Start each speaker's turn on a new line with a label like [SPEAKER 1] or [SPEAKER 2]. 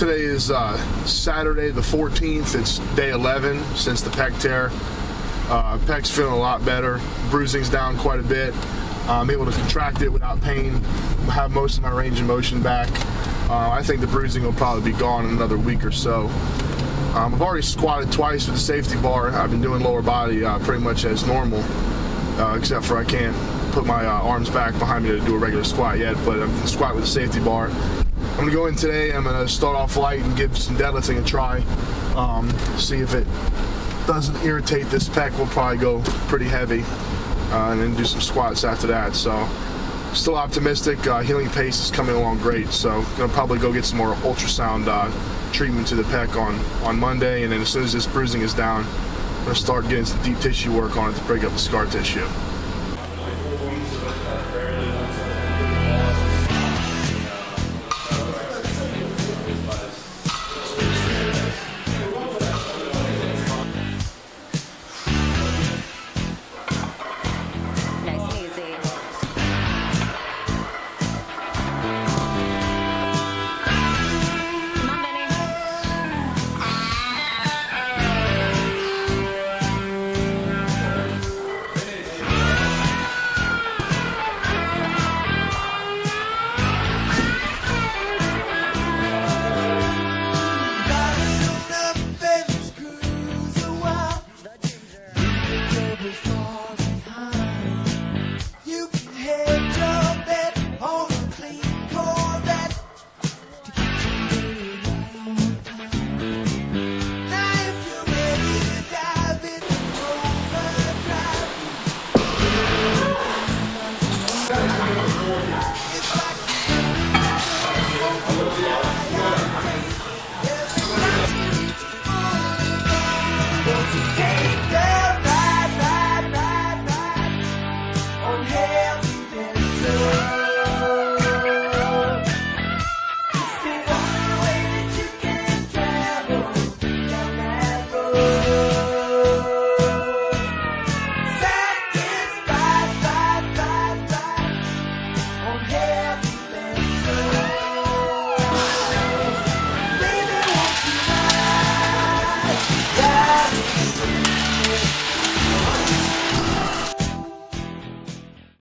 [SPEAKER 1] Today is uh, Saturday the 14th. It's day 11 since the pec tear. Uh, pec's feeling a lot better. Bruising's down quite a bit. I'm able to contract it without pain. Have most of my range of motion back. Uh, I think the bruising will probably be gone in another week or so. Um, I've already squatted twice with the safety bar. I've been doing lower body uh, pretty much as normal, uh, except for I can't put my uh, arms back behind me to do a regular squat yet, but I'm squat with the safety bar. I'm gonna go in today. I'm gonna start off light and give some deadlifting a try. Um, see if it doesn't irritate this pec. We'll probably go pretty heavy, uh, and then do some squats after that. So, still optimistic. Uh, healing pace is coming along great. So, gonna probably go get some more ultrasound uh, treatment to the pec on on Monday, and then as soon as this bruising is down, I'm gonna start getting some deep tissue work on it to break up the scar tissue. Yeah.